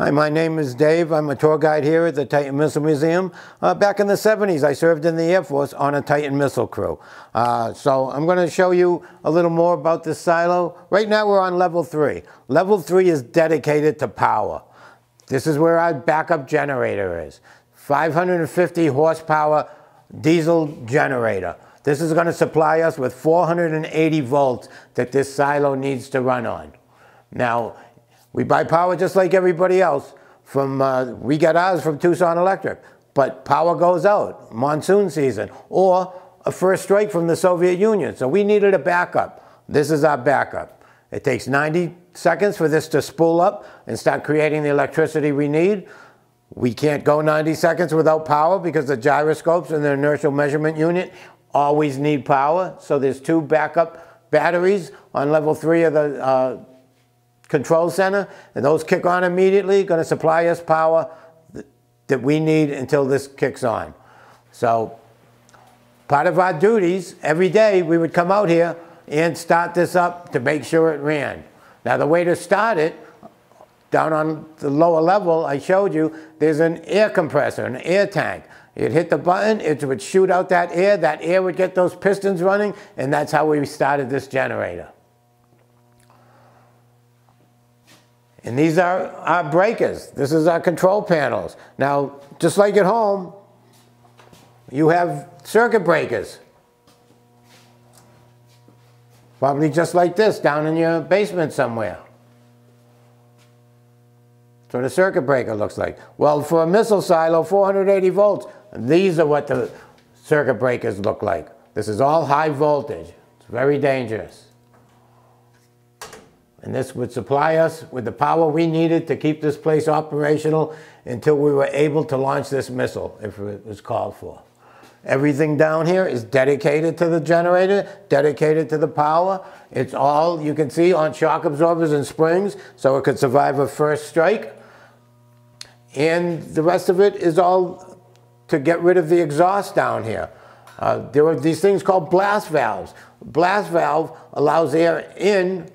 Hi, my name is Dave. I'm a tour guide here at the Titan Missile Museum. Uh, back in the 70s, I served in the Air Force on a Titan missile crew. Uh, so I'm going to show you a little more about this silo. Right now we're on level three. Level three is dedicated to power. This is where our backup generator is. 550 horsepower diesel generator. This is going to supply us with 480 volts that this silo needs to run on. Now, we buy power just like everybody else. From uh, we get ours from Tucson Electric, but power goes out monsoon season or a first strike from the Soviet Union. So we needed a backup. This is our backup. It takes 90 seconds for this to spool up and start creating the electricity we need. We can't go 90 seconds without power because the gyroscopes and the inertial measurement unit always need power. So there's two backup batteries on level three of the uh, control center, and those kick on immediately, going to supply us power that we need until this kicks on. So part of our duties, every day we would come out here and start this up to make sure it ran. Now the way to start it, down on the lower level I showed you, there's an air compressor, an air tank. You'd hit the button, it would shoot out that air, that air would get those pistons running, and that's how we started this generator. And these are our breakers. This is our control panels. Now, just like at home, you have circuit breakers. Probably just like this down in your basement somewhere. What a circuit breaker looks like. Well, for a missile silo, 480 volts, these are what the circuit breakers look like. This is all high voltage. It's very dangerous. And this would supply us with the power we needed to keep this place operational until we were able to launch this missile, if it was called for. Everything down here is dedicated to the generator, dedicated to the power. It's all, you can see, on shock absorbers and springs, so it could survive a first strike. And the rest of it is all to get rid of the exhaust down here. Uh, there are these things called blast valves. Blast valve allows air in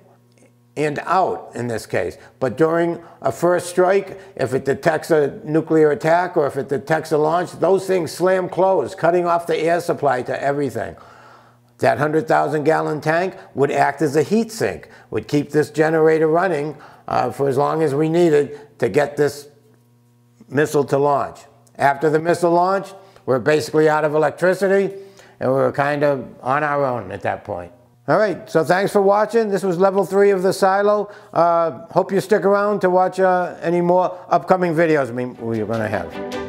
and out in this case. But during a first strike, if it detects a nuclear attack or if it detects a launch, those things slam closed, cutting off the air supply to everything. That 100,000 gallon tank would act as a heat sink, would keep this generator running uh, for as long as we needed to get this missile to launch. After the missile launch, we're basically out of electricity and we were kind of on our own at that point. All right, so thanks for watching. This was level three of the silo. Uh, hope you stick around to watch uh, any more upcoming videos we're going to have.